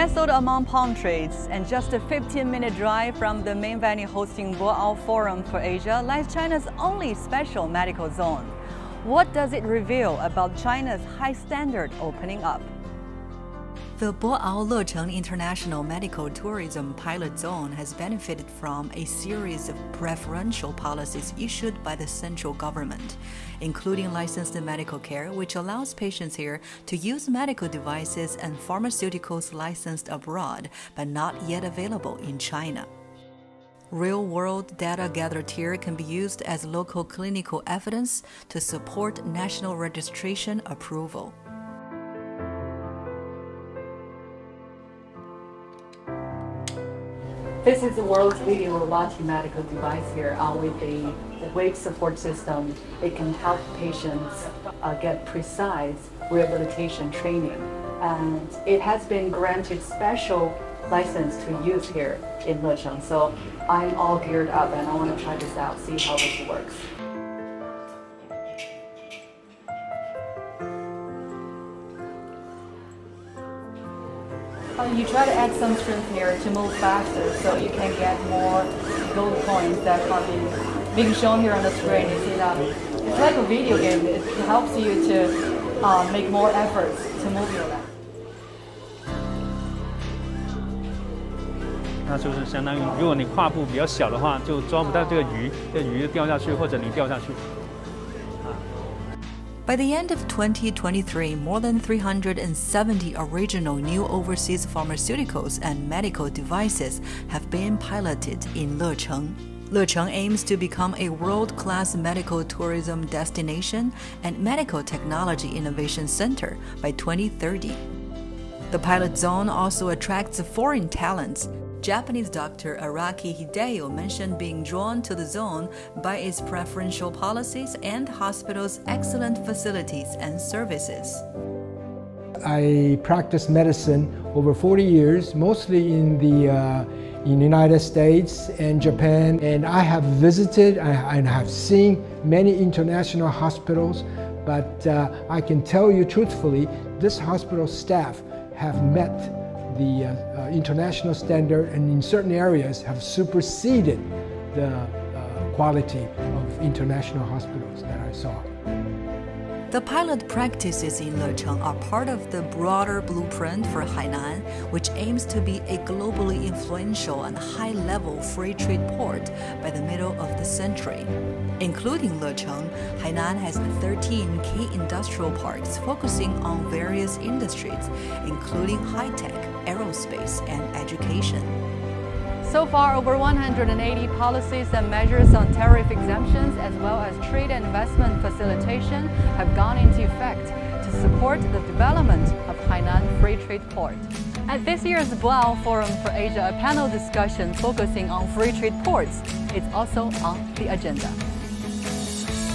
Nestled among palm trees and just a 15-minute drive from the main venue hosting Boao Forum for Asia lies China's only special medical zone. What does it reveal about China's high standard opening up? The Boao Lecheng International Medical Tourism Pilot Zone has benefited from a series of preferential policies issued by the central government, including licensed medical care, which allows patients here to use medical devices and pharmaceuticals licensed abroad but not yet available in China. Real world data gathered here can be used as local clinical evidence to support national registration approval. This is the world's leading robotic medical device here uh, with the wave support system. It can help patients uh, get precise rehabilitation training. And it has been granted special license to use here in Lecheng. So I'm all geared up and I want to try this out, see how this works. Uh, you try to add some strength here to move faster so you can get more gold coins that are being, being shown here on the screen. You see that? It's like a video game. It helps you to uh, make more efforts to move your leg. 那就是相当于，如果你跨步比较小的话，就抓不到这个鱼，这鱼就掉下去，或者你掉下去。 By the end of 2023, more than 370 original new overseas pharmaceuticals and medical devices have been piloted in Lecheng. Lecheng aims to become a world class medical tourism destination and medical technology innovation center by 2030. The pilot zone also attracts foreign talents Japanese doctor Araki Hideo mentioned being drawn to the zone by its preferential policies and hospital's excellent facilities and services. I practiced medicine over 40 years, mostly in the uh, in United States and Japan, and I have visited and have seen many international hospitals, but uh, I can tell you truthfully, this hospital staff have met the uh, international standard and in certain areas have superseded the uh, quality of international hospitals that I saw. The pilot practices in Lecheng are part of the broader blueprint for Hainan, which aims to be a globally influential and high level free trade port by the middle of the century. Including Lecheng, Hainan has 13 key industrial parks focusing on various industries, including high tech, aerospace, and education. So far, over 180 policies and measures on tariff exemptions as well as trade and investment facilitation have gone into effect to support the development of Hainan Free Trade Port. At this year's Boao Forum for Asia, a panel discussion focusing on free trade ports is also on the agenda.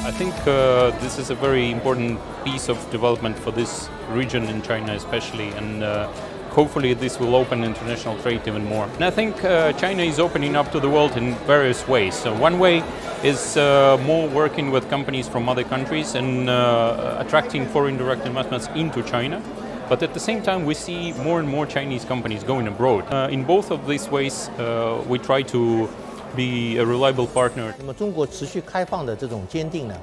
I think uh, this is a very important piece of development for this region in China especially and uh, hopefully this will open international trade even more. And I think uh, China is opening up to the world in various ways. So one way is uh, more working with companies from other countries and uh, attracting foreign direct investments into China. But at the same time, we see more and more Chinese companies going abroad. Uh, in both of these ways, uh, we try to be a reliable partner. 那么中国持续开放的这种坚定呢，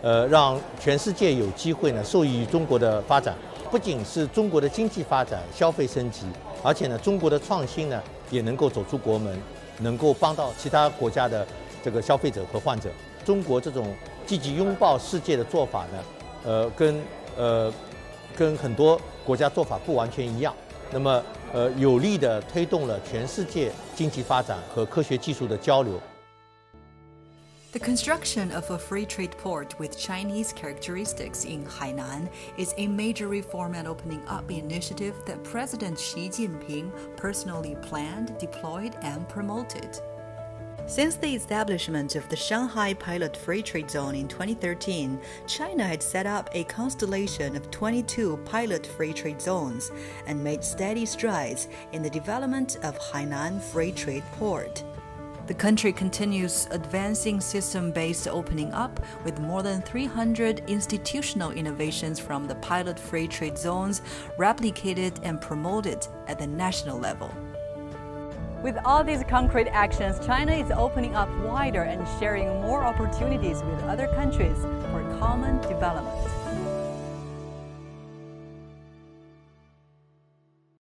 呃，让全世界有机会呢受益于中国的发展。 不仅是中国的经济发展、消费升级，而且呢，中国的创新呢也能够走出国门，能够帮到其他国家的这个消费者和患者。中国这种积极拥抱世界的做法呢，呃，跟呃跟很多国家做法不完全一样。那么，呃，有力的推动了全世界经济发展和科学技术的交流。The construction of a free trade port with Chinese characteristics in Hainan is a major reform and opening up initiative that President Xi Jinping personally planned, deployed, and promoted. Since the establishment of the Shanghai Pilot Free Trade Zone in 2013, China had set up a constellation of 22 pilot free trade zones and made steady strides in the development of Hainan Free Trade Port. The country continues advancing system based opening up with more than 300 institutional innovations from the pilot free trade zones replicated and promoted at the national level. With all these concrete actions, China is opening up wider and sharing more opportunities with other countries for common development.